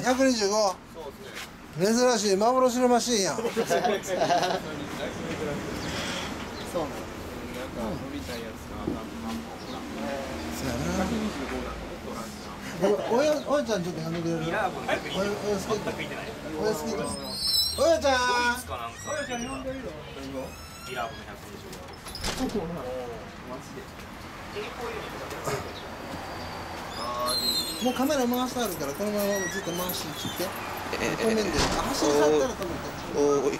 125珍しい幻のマシーンやん。そうなのなんか伸びたいや。つがあかんそうやな。125なんかもっとランナーおやおやちゃんちょっとやめてくれる。おやおやスケート。おやスケートおやちゃん。かなんかちゃん呼んでるよミラーブの125もうカメラ回してあるからこのままずっと回して。切って正面であ走り去ったら止めて。おーい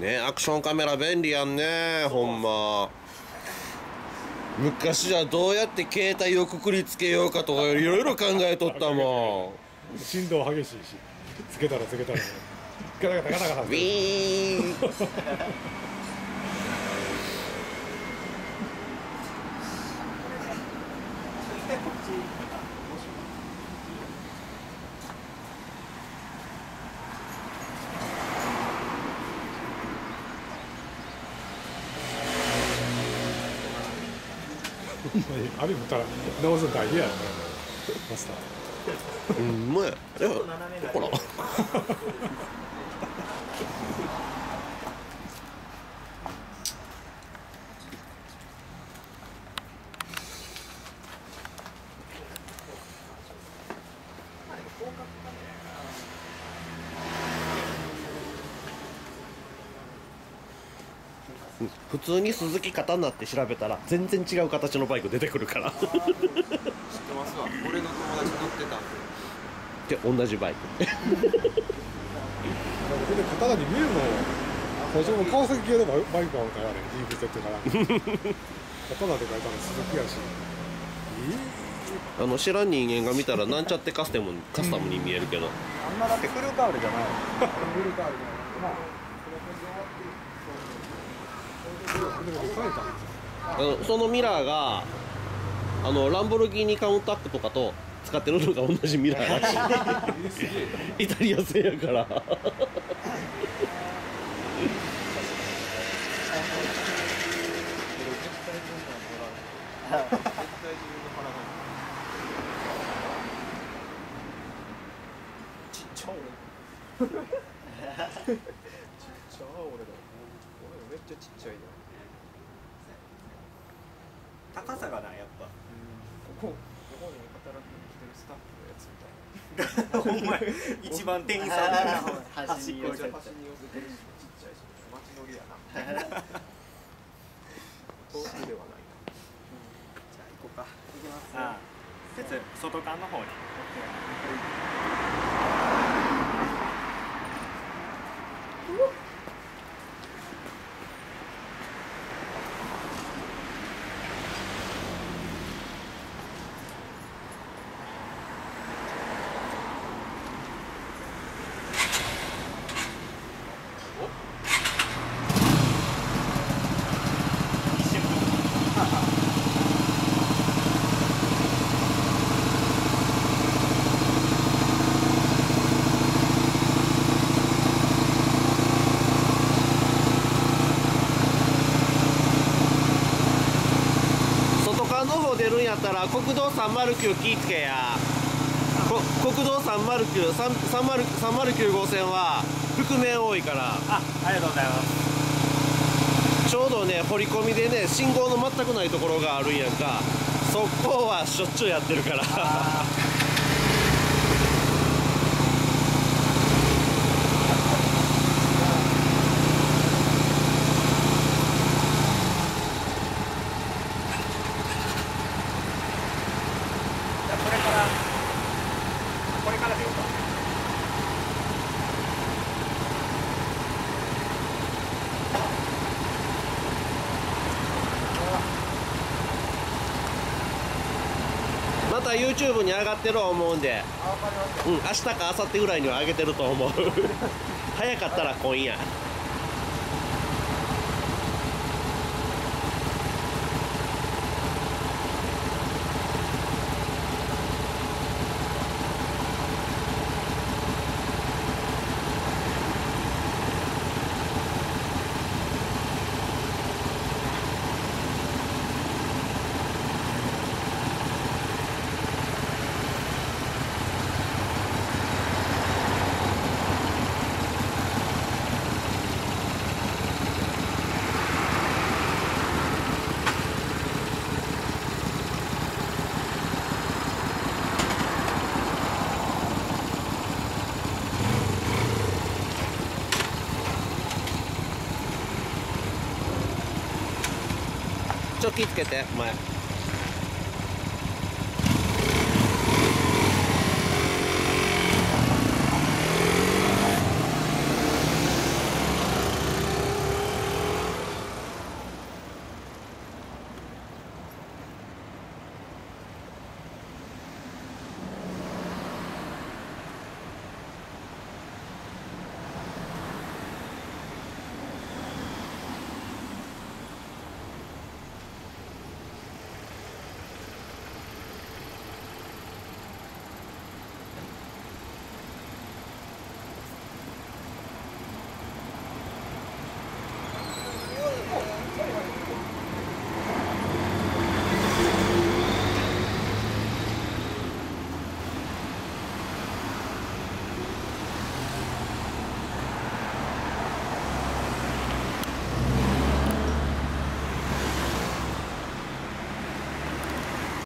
ねアクションカメラ便利やんねほんま。昔じゃどうやって携帯をくくりつけようかとかいろいろ考えとったも 振動激しいしつけたらつけたらガタガタガタガタ。んウィーン。雨降ったら直すの大変やねマスターうんまやいやほら。普通に鈴木刀って調べたら全然違う形のバイク出てくるから。知ってますわ。俺の友達乗ってたんでで同じバイク。で刀に見えるの補助も川崎系のバイクがあるからね GVZ から刀って書いたの鈴木やしあの知らん人間が見たらなんちゃってカスタムカスタムに見えるけど、あんなだってフルカールじゃない。フルカールじゃないあのそのミラーがあのランボルギーニカウンタックとかと使ってるのが同じミラーらし。いイタリア製やから。ちっちゃ俺ちっちゃ俺だ俺めっちゃちっちゃいな高さがないやっぱ。ここ。ここに働きに来てるスタッフのやつみたいなほんまや一番店員さん端に寄せて端に寄せてるしちっちゃいし街乗りやな遠くではないなじゃあ行こうか行きますああ鉄外間の方に外側の方出るんやったら国道309気ぃつけや。こ国道309 309 309号線は覆面多いから。あありがとうございます。ちょうどね掘り込みでね信号の全くないところがあるんやんか。そこはしょっちゅうやってるからじゃあこれからこれからでよかまた YouTube に上がってると思うんで。うん明日か明後日ぐらいには上げてると思う。早かったら今夜ちょ気つけてお前。